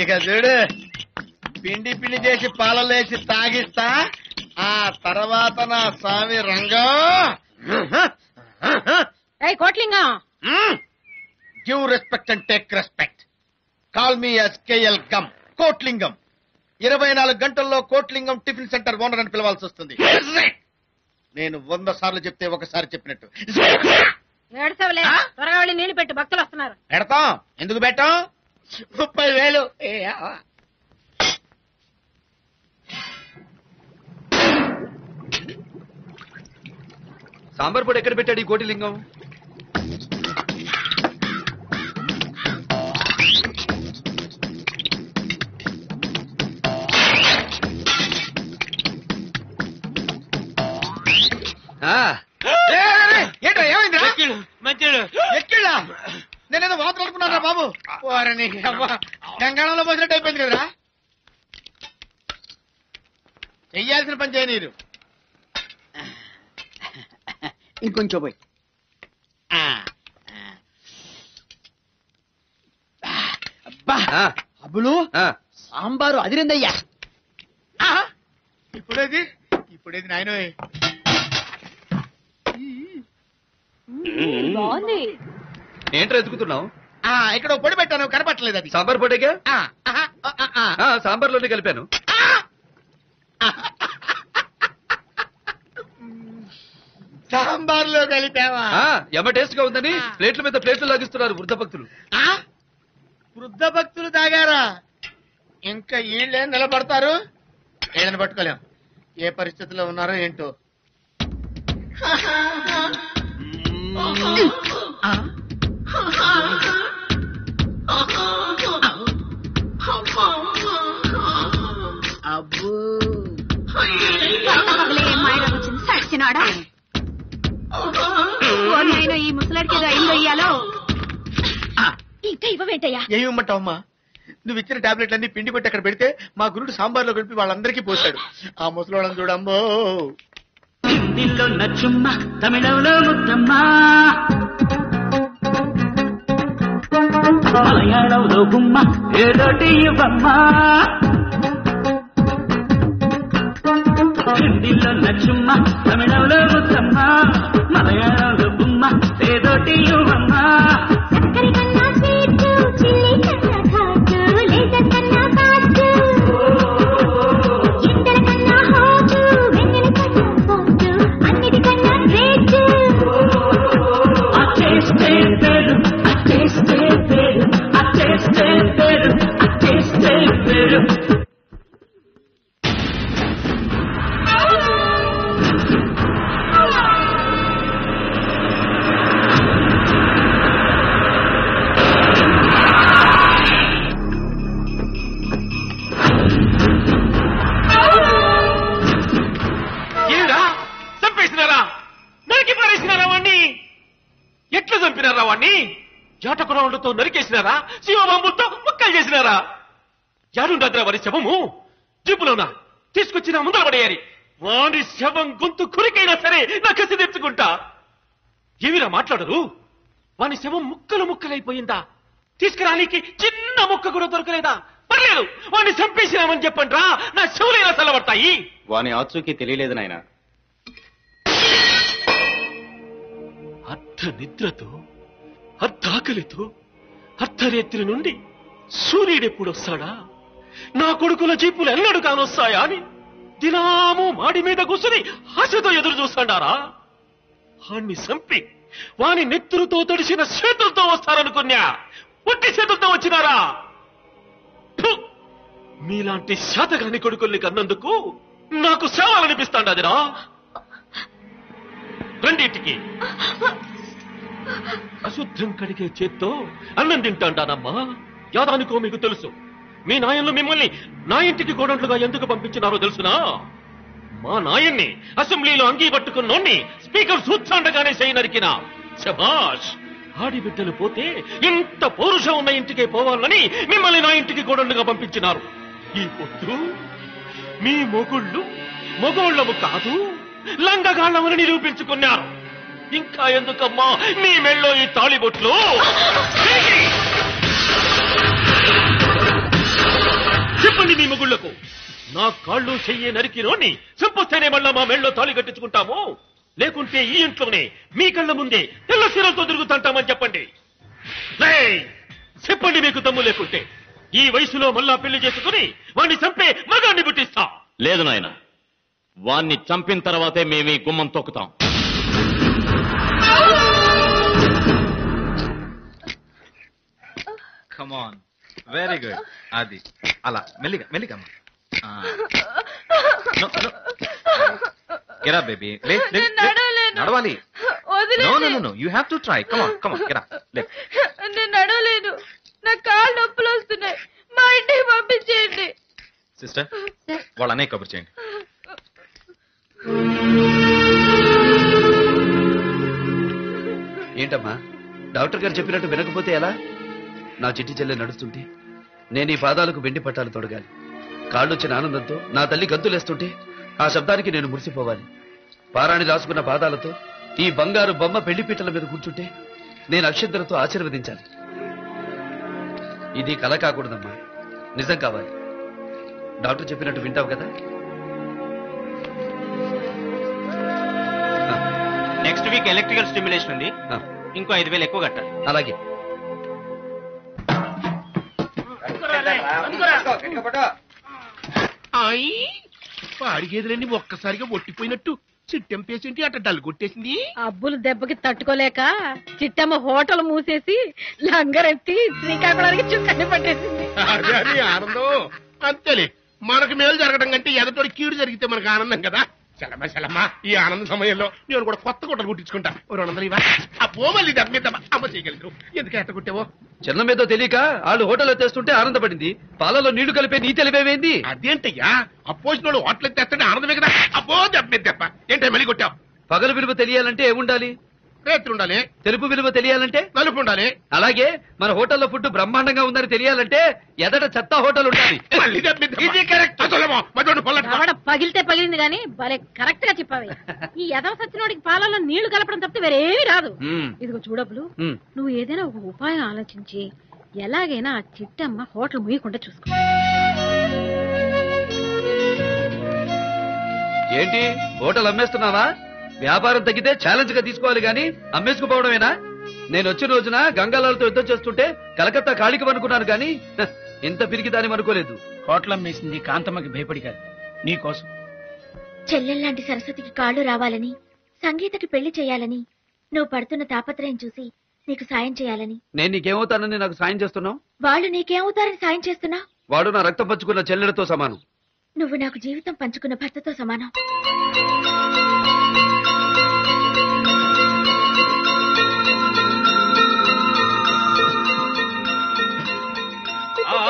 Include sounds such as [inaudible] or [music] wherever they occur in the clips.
ఇక చూడు. పిండి పిండి చేసి పాలలేసి తాగిస్తా. ఆ తర్వాత నా స్వామి రంగం. Kotlingam. Give respect and take respect. Call me SKL gum Kotlingam. ఇరవై నాలుగు గంటల్లో కోట్లింగం టిఫిన్ సెంటర్ ఓనర్ అని పిలవాల్సి వస్తుంది. నేను వంద సార్లు చెప్తే ఒకసారి చెప్పినట్టు. త్వరగా వెళ్ళి నీళ్ళు పెట్టు భక్తులు వస్తున్నారు. పెడతాం. ఎందుకు పెట్టాం? ముప్పై వేలు ఏ, ఆ. సాంబార్ పొడి ఎక్కడ పెట్టాడు ఈ కోటిలింగం? ఏంట్రా? ఏమైందిరా? మంచిడు ఎక్కిళ్ళా? నేనేదో వాతలు అనుకున్నారా బాబు. వారని గంగాళంలో పోసినట్టు అయిపోయింది కదరా. చెయ్యాల్సిన పని చేయనీరు ఇంకొంచెం పోయి. అబ్బా అబ్బులు ఆ. సాంబారు అదిరిందయ్యా. ఇప్పుడేది? ఇప్పుడేది నాయనోయ్. బాగుంది. ఏంట్రా ఎత్తుకుతున్నావు ఆ, ఇక్కడ ఓ పొడి పెట్టాను కనపట్టలేదు అది. సాంబార్ పొడిగా ఆ, ఆహా, ఆ, ఆ, ఆ. ఆ, సాంబార్లోనే కలిపాను. సాంబార్లో కలిపావా? ఆ, ఎమ్మ టేస్ట్గా ఉందని ప్లేట్ల మీద ప్లేట్లు లాగిస్తున్నారు వృద్ధ భక్తులు. ఆ? వృద్ధ భక్తులు తాగారా? ఇంకా వీళ్ళేం నిలబడతారు? వీళ్ళని పట్టుకోలేం. ఏ పరిస్థితిలో ఉన్నారో ఏంటో. [laughs] ఆ? అబ్బో. వచ్చింది సచ్చినాడా? ఓ నాయన ఈ ముసలాడికి ఏదో అయిందో ఇయ్యాలో? ఇంకా ఇవ్వవేంటయ్యా? ఏమిమ్మంటావమ్మా నువ్వు ఇచ్చిన టాబ్లెట్ అన్ని పిండి కొట్టి అక్కడ పెడితే మా గురుడు సాంబార్లో కలిపి వాళ్ళందరికీ పోశాడు. ఆ ముసలోళ్ళని చూడమ్మో. హిందీలో నచ్చుమ్మ తమిళంలో ముద్దమ్మ. మలయాళంలో గుమ్మ ఏదోటి ఇవ్వమ్మ. హిందీలో నచ్చుమ్మ తమిళంలో ఉత్తమ్మ మలయాళంలో గుమ్మ ఏదోటి ఇవ్వమ్మ. జాటకురావులతో నరికేసినారా? శివబాంబులతో ముక్కలు చేసినారా? యాడుండద్రా వారి శవము జీపులోనా? తీసుకొచ్చి నా ముందర పడేయాలి వాడి శవం గొంతు కురికైనా సరే నా కసి తెచ్చుకుంటా. ఏమిరా మాట్లాడరు? వాని శవం ముక్కలు ముక్కలైపోయిందా? తీసుకురానికి చిన్న ముక్క కూడా దొరకలేదా? పర్లేదు వాడిని చంపేసినామని చెప్పండి రా నా శవులైనా చల్లబడతాయి. వాని ఆచూకీ తెలియలేదు నాయన. అర్ధ నిద్రతో అర్ధాకలితో అర్ధరేత్రి నుండి సూర్యుడెప్పుడొస్తాడా నా కొడుకుల జీపులు ఎన్నడు కానొస్తాయా అని దినాము మాడి మీద కూర్చుని ఆశతో ఎదురు చూస్తాడారా? వాణ్ణి చంపి వాని నెత్తురుతో తడిసిన చేతులతో వస్తారనుకున్నా ఒట్టి చేతులతో వచ్చినారా? మీలాంటి శాతగాని కొడుకుల్ని కన్నందుకు నాకు సేవాలనిపిస్తాండదిరా. రెండింటికి. అశుద్ధం కడిగే చేత్తో అన్నం తింటాండానమ్మా. యాదానికో మీకు తెలుసు. మీ నాయన్లు మిమ్మల్ని నా ఇంటికి గోడంట్లుగా ఎందుకు పంపించినారో తెలుసునా? మా నాయన్ని అసెంబ్లీలో అంగీ పట్టుకున్నోన్ని స్పీకర్ సూత్సాండగానే చేయి నరికిన. శభాష్ ఆడిబిడ్డలు పోతే ఇంత పౌరుషం ఉన్న ఇంటికే పోవాలని మిమ్మల్ని నా ఇంటికి గోడండుగా పంపించినారు. ఈ పొద్దు మీ మొగుళ్ళు మొగోళ్ళము కాదు లంగగాళ్ళమని నిరూపించుకున్నారు. ఇంకా ఎందుకమ్మా? మీ మెళ్ళో ఈ తాళిబొట్లు? చెప్పండి మీ ముగుళ్ళకు నా కాళ్ళు చెయ్యి నరికినోని చంపొస్తేనే మళ్ళా మా మెళ్ళో తాళి కట్టించుకుంటాము. లేకుంటే ఈ ఇంట్లోనే మీ కళ్ళ ముందే తెల్ల సీరలతో తిరుగుతుంటామని చెప్పండి. చెప్పండి మీకు తమ్ము లేకుంటే. ఈ వయసులో మళ్ళా పెళ్ళి చేసుకుని వాణ్ణి చంపే మగాన్ని పుట్టిస్తా. లేదు నాయన వాణ్ణి చంపిన తర్వాతే మేము ఈ గుమ్మం తొక్కుతాం. కమాన్ వెరీ గుడ్ అది అలా మెల్లిగా మెల్లిగా లే. నడవలేను. నడవాలి. వదిలేండి. No no no you have to try come on come on up లే నేను నడవలేను. నా కాళ్ళు నొప్పులు వస్తున్నాయి. మా ఇంటికి పంపించేయండి. సిస్టర్ వాళ్ళ అన్నయ్య కబుర్ చేయండి. ఏంటమ్మా? డాక్టర్ గారు చెప్పినట్టు వినకపోతే ఎలా? నా చిట్టి చెల్లె నడుస్తుంటే నేను ఈ పాదాలకు వెండి పట్టాలు తొడగాలి. కాళ్ళొచ్చిన ఆనందంతో నా తల్లి గంతులేస్తుంటే ఆ శబ్దానికి నేను మురిసిపోవాలి. పారాణి రాసుకున్న పాదాలతో ఈ బంగారు బొమ్మ పెళ్ళిపీటల మీద కూర్చుంటే నేను అక్షంతలతో ఆశీర్వదించాలి. ఇది కల కాకూడదమ్మా. నిజం కావాలి. డాక్టర్ చెప్పినట్టు వింటావు కదా? నెక్స్ట్ వీక్ ఎలక్ట్రికల్ స్టిమ్యులేషన్ ఉంది. ఇంకో ఐదు వేలు ఎక్కువ కట్టాలి. అలాగే. పాడిగేదులన్నీ ఒక్కసారిగా ఒట్టిపోయినట్టు. చిట్టెం పేషెంట్ అట్ట డల్ కొట్టేసింది. అబ్బులు దెబ్బకి తట్టుకోలేక చిట్టమ్మ హోటల్ మూసేసి లంగరెత్తి శ్రీకాకుళానికి చుక్కని పట్టేసింది. అదే ఆనందం. అంతేలే మనకు మేలు జరగడం కంటే ఎదటోడి కీడు జరిగితే మనకు ఆనందం కదా. చలమా చలమా ఈ ఆనంద సమయంలో నేను కూడా కొత్త గుట్టలు కుట్టించుకుంటా. రెండు వందలు ఇవ్వ? ఆ పోమల్లి దమ్మిద్దామా అమ్మ చేయగలరు ఎందుకు ఎట్ట కుట్టావో? చిన్న మీద తెలియక వాళ్ళు హోటల్లో తెస్తుంటే ఆనందపడింది. పాలలో నీళ్ళు కలిపే నీ తెలివేమైంది అదేంటయ్యా? అప్పోజినోడు హోటల్ తెస్తే ఆనందమే కదా. అబ్బో దెబ్బ. ఏంటో మళ్ళీ కొట్టావు? పగలు విలువ తెలియాలంటే ఏముండాలి? రేత్రి ఉండాలి తెలుపు విలువ తెలియాలంటే? నలుపు ఉండాలి అలాగే మన హోటల్లో ఫుడ్ బ్రహ్మాండంగా ఉందని తెలియాలంటే ఎదట చెత్త హోటల్ ఉండాలి. మళ్ళీ ఇది కరెక్ట్ అసలేమో మధుడు పొల్లట దవడ పగిలితే పగిలింది గాని భలే కరెక్ట్గా చెప్పావి. ఈ యదవ సచ్చినోడికి పాలలో నీళ్ళు కలపడం తప్పితే వేరేమీ రాదు. మ్మ్. ఇదిగో చూడబ్బులు మ్మ్. నువ్వు ఏదైనా ఒక ఉపాయం ఆలోచించి ఎలాగైనా ఆ చిట్టమ్మ హోటల్ ముయ్యకుండా చూసుకో. ఏంటి? హోటల్ అమ్మేస్తున్నావా? వ్యాపారం తగ్గితే ఛాలెంజ్గా తీసుకోవాలి గాని అమ్మేసుకుపోవడమేనా? నేను వచ్చిన రోజున గంగాలాలతో యుద్ధం చేస్తుంటే కలకత్తా ఖాళీకి అనుకున్నాను గాని ఇంత పిరికిదాని అనుకోలేదు హోటల్ అమ్మేసింది కాంతమ్మకి భయపడి కాదు. నీకోసం. చెల్లెల్లాంటి సరస్వతికి కాళ్ళు రావాలని సంగీతకి పెళ్ళి చేయాలని నువ్వు పడుతున్న తాపత్రయం చూసి నీకు సాయం చేయాలని. నేను నీకేమవుతానని నాకు సాయం చేస్తున్నావు? వాళ్ళు నీకేమవుతారని సాయం చేస్తున్నా? వాడు నా రక్తం పంచుకున్న చెల్లెలతో సమానం. నువ్వు నాకు జీవితం పంచుకున్న భర్తతో సమానం.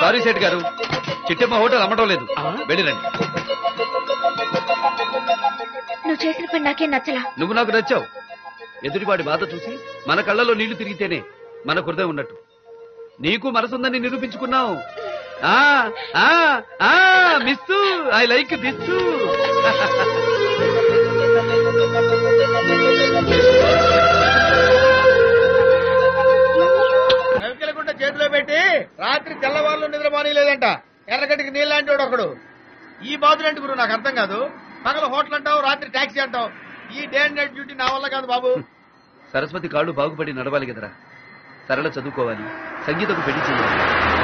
సారీ సేట్ గారు. చిట్టమ్మ హోటల్ అమ్మటం లేదు. వెళ్ళిరండి. నువ్వు చేసిన పని నాకేం నచ్చలా? నువ్వు నాకు నచ్చావు. ఎదుటివాడి బాధ చూసి మన కళ్ళలో నీళ్ళు తిరిగితేనే మన హృదయం ఉన్నట్టు. నీకు మనసుందని నిరూపించుకున్నావు. ఆ ఆ ఆ మిస్సు ఐ లైక్ దిస్సు. పెట్టి రాత్రి తెల్లవాళ్ళు నిద్ర లేదంట. ఎర్రగడ్డికి నీళ్ళంటి ఒకడు. ఈ బాధులంటి గురు నాకు అర్థం కాదు. పగల హోటల్ అంటావు రాత్రి టాక్సీ అంటావు. ఈ డే అండ్ నైట్ డ్యూటీ నా వల్ల కాదు బాబు. సరస్వతి కాళ్ళు బాగుపడి నడవాలి కదరా. సరళ చదువుకోవాలి. సంగీతం పెళ్ళి చేయాలి.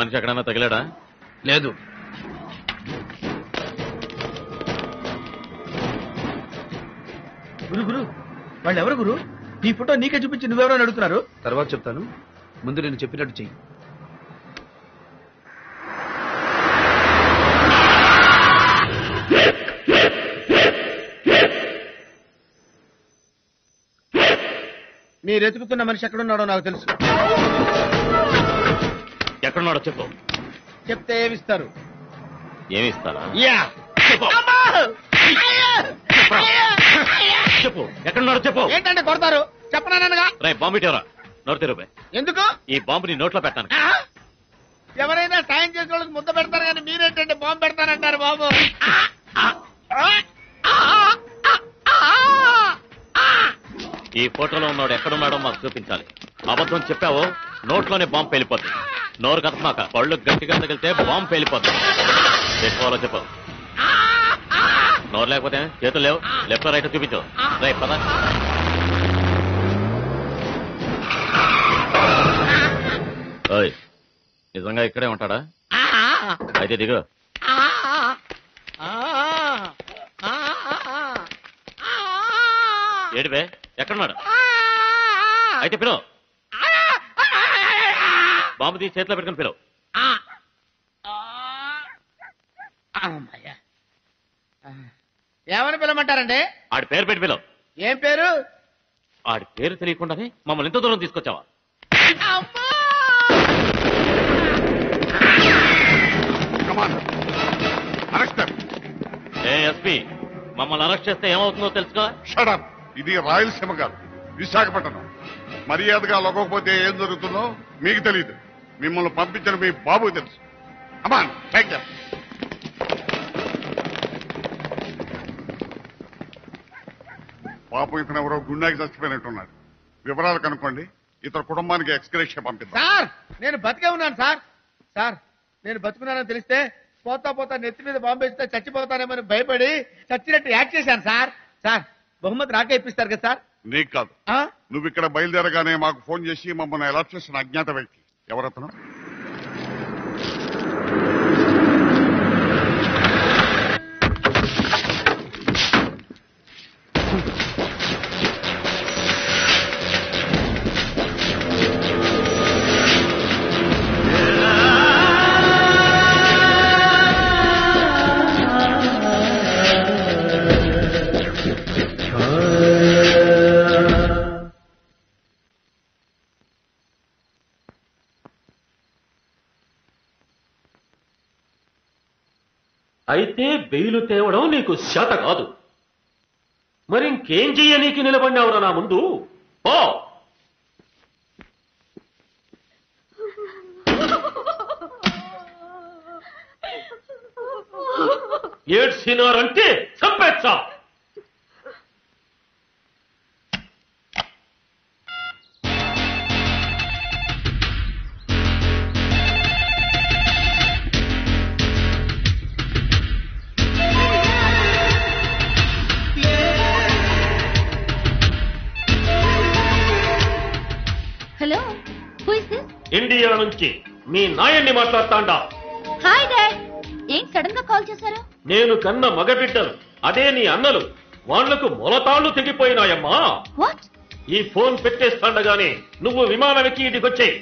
మనిషి ఎక్కడన్నా తగిలాడా? లేదు. గురు గురు వాళ్ళు ఎవరు గురు? నీ ఫోటో నీకే చూపించి నువ్వెవరో అడుగుతున్నారు. తర్వాత చెప్తాను. ముందు నేను చెప్పినట్టు చెయ్యి. మీరు ఎతుకుతున్న మనిషి ఎక్కడున్నాడో నాకు తెలుసు. ఎక్కడున్నాడో చెప్పు చెప్తే ఏమిస్తారు ఏమిస్తారా యా చెప్పు ఎక్కడున్నాడో చెప్పు ఏంటంటే కొడతారు చెప్పనానగా రే బాంబు ఇటీవరా నోరు తెరువు బే. ఎందుకు ఈ బాంబుని నోట్లో పెట్టాను ఆ? ఎవరైనా సాయం చేసే వాళ్ళకి ముద్ద పెడతారు కానీ మీరేంటంటే బాంబు పెడతానంటారు బాబు ఆ! ఆ! ఆ! ఆ! ఆ! ఆ! ఈ ఫోటోలో ఉన్నాడు ఎక్కడున్నాడో మాకు చూపించాలి. అబద్ధం చెప్పావో నోట్లోనే బాంబు పేలిపోద్ది. నోరు కథమాక పళ్ళు గట్టిగా తగిలితే బాంబు పేలిపోతుంది చెప్పుకోవాలో చెప్పు. నోరు లేకపోతే చేతులు లేవు. లెఫ్ట్ రైట్ చూపించు. రైట్ పద. ఓయ్ నిజంగా ఇక్కడే ఉంటాడా? అయితే దిగు. ఏడివే ఎక్కడున్నాడు? అయితే పిలువు. బాంబు తీసి చేతిలో పెట్టుకుని పిలువు. అమ్మయ్య. ఏమని పిలవమంటారండి? ఆడి పేరు పెట్టి పిలువు. ఏం పేరు? ఆడి పేరు తెలియకుండానే మమ్మల్ని ఎంత దూరం తీసుకొచ్చావా? ఏ ఎస్పీ మమ్మల్ని అరెస్ట్ చేస్తే ఏమవుతుందో తెలుసుకో? షడప్ ఇది రాయలసీమ కాదు విశాఖపట్నం. మర్యాదగా లొక్కకపోతే ఏం జరుగుతుందో మీకు తెలియదు మిమ్మల్ని పంపించిన మీ బాబుకి తెలుసు. అమ్మా థ్యాంక్ యూ పాపం ఇతను ఎవరో గుండాకి చచ్చిపోయినట్టున్నాడు. వివరాలు కనుక్కోండి. ఇతర కుటుంబానికి ఎక్స్గ్రేషియా పంపిస్తాను సార్ నేను బతికే ఉన్నాను సార్. సార్ నేను బతుకున్నానని తెలిస్తే పోతా పోతా నెత్తి మీద బాంబేస్తే చచ్చిపోతానేమని భయపడి చచ్చినట్టు యాక్ట్ చేశాను సార్. సార్ బహుమతి నాకే ఇప్పిస్తారు కదా సార్? నీకు కాదు. ఆ? నువ్వు ఇక్కడ బయలుదేరగానే మాకు ఫోన్ చేసి మమ్మల్ని అలర్ట్ చేసిన అజ్ఞాత వ్యక్తి. ఎవరతను? అయితే బెయిలు తేవడం నీకు శాత కాదు. మరి ఇంకేం చెయ్యనీకి నిలబడినావురా నా ముందు? పో! ఏడ్చినారంటే చంపేచ్చా ఇండియా నుంచి మీ నాయన్ని మాట్లాడతాండా. హాయ్ డాడ్ ఏం సడన్గా కాల్ చేశారు? నేను కన్న మగబిడ్డలు అదే నీ అన్నలు వాళ్ళకు మొలతాళ్ళు తెగిపోయినాయమ్మా. వాట్? ఈ ఫోన్ పెట్టేస్తాండగానే నువ్వు విమానం ఎక్కి ఇటుకొచ్చేయి.